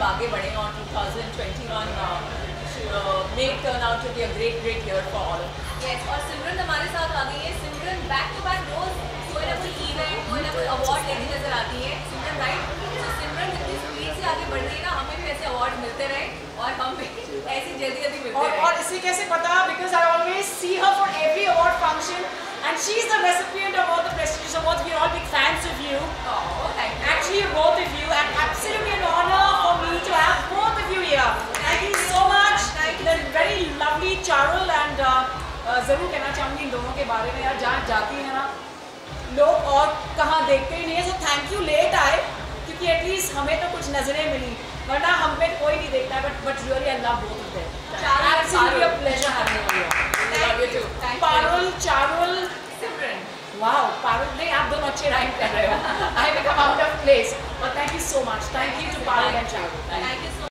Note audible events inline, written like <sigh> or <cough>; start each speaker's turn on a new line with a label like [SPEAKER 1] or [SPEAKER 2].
[SPEAKER 1] अब आगे बढ़ेगा और 2021 मे turn out to be a great great year for all
[SPEAKER 2] yes और सिमरन हमारे साथ आ गई है। सिमरन बैक टू बैक रोज कोई ना कोई इवेंट कोई ना कोई अवार्ड लेती नज़र आती है। सिमरन राइट तो सिमरन जितनी स्पीड से आगे बढ़ रही है ना हमें भी ऐसे अवार्ड मिलते रहे और हम भी <laughs> ऐसी जल्दी जल्दी मिलते
[SPEAKER 3] और और इसे कैसे पता because I always see her for every award function and she is the recipient of Charul and uh, uh, ज़रूर कहना चाहूँगी इन दोनों के बारे में यार जहाँ जाती है ना। लोग और कहाँ देखते ही नहीं है सो थैंक यू लेट आए क्योंकि एटलीस्ट हमें तो कुछ नज़रें मिली वरना हम पे कोई नहीं देखता है but but really I love both of. Parul Charul. Wow Parul नहीं आप दोनों अच्छे राइम कर रहे हो। I become out of place but thank you so much thank you too Parul and Charul.
[SPEAKER 2] Thank you